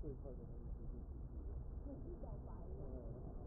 最快的那一只就出去了。可是小白呃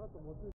他怎么去